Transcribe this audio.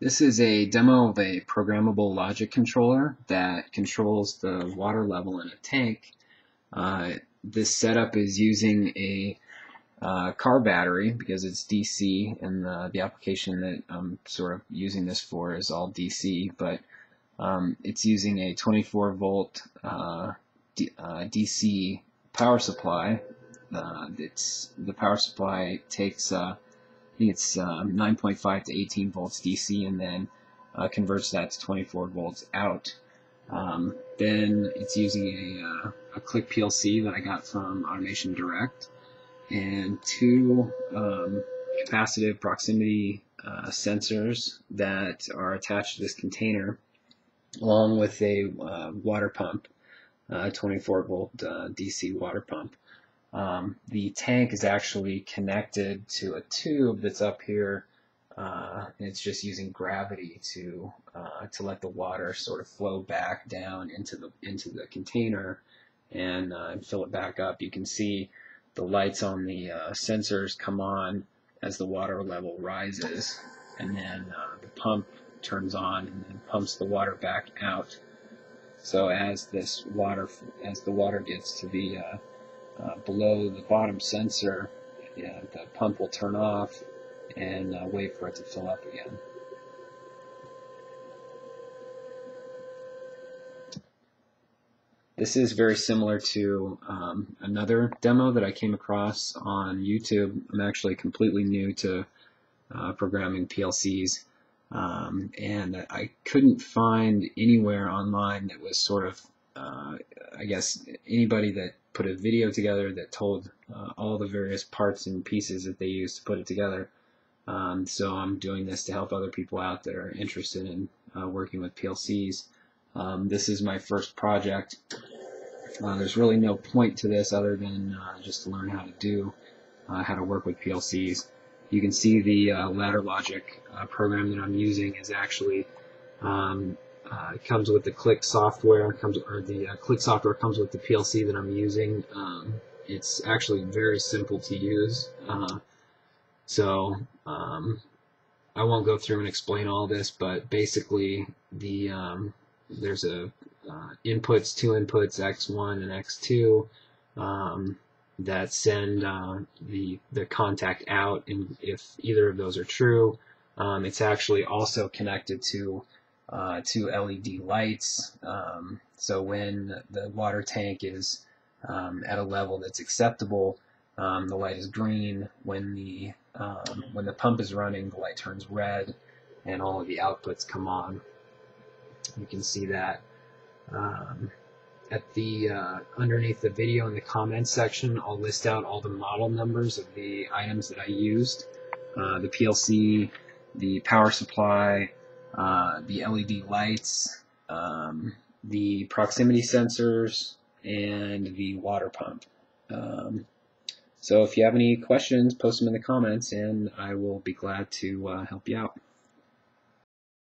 This is a demo of a programmable logic controller that controls the water level in a tank. Uh, this setup is using a uh, car battery because it's DC and the, the application that I'm sort of using this for is all DC, but um, it's using a 24 volt uh, DC uh, power supply. Uh, it's the power supply takes uh, I think it's um, 9.5 to 18 volts DC and then uh, converts that to 24 volts out. Um, then it's using a, uh, a Click PLC that I got from Automation Direct and two um, capacitive proximity uh, sensors that are attached to this container along with a uh, water pump, a 24 volt uh, DC water pump. Um, the tank is actually connected to a tube that's up here. Uh, it's just using gravity to uh, to let the water sort of flow back down into the into the container and, uh, and fill it back up. You can see the lights on the uh, sensors come on as the water level rises, and then uh, the pump turns on and pumps the water back out. So as this water as the water gets to the uh, below the bottom sensor, yeah, the pump will turn off and uh, wait for it to fill up again. This is very similar to um, another demo that I came across on YouTube. I'm actually completely new to uh, programming PLCs, um, and I couldn't find anywhere online that was sort of, uh, I guess, anybody that put a video together that told uh, all the various parts and pieces that they use to put it together. Um, so I'm doing this to help other people out that are interested in uh, working with PLCs. Um, this is my first project. Uh, there's really no point to this other than uh, just to learn how to do, uh, how to work with PLCs. You can see the uh, ladder logic program that I'm using is actually um, uh, it comes with the Click software, comes or the uh, Click software comes with the PLC that I'm using. Um, it's actually very simple to use. Uh, so um, I won't go through and explain all this, but basically the um, there's a uh, inputs, two inputs, X1 and X2 um, that send uh, the the contact out, and if either of those are true, um, it's actually also connected to uh, to LED lights. Um, so when the water tank is um, at a level that's acceptable, um, the light is green. When the um, when the pump is running, the light turns red, and all of the outputs come on. You can see that um, at the uh, underneath the video in the comments section. I'll list out all the model numbers of the items that I used: uh, the PLC, the power supply, uh, the LED lights, um, the proximity sensors, and the water pump. Um, so if you have any questions, post them in the comments and I will be glad to uh, help you out.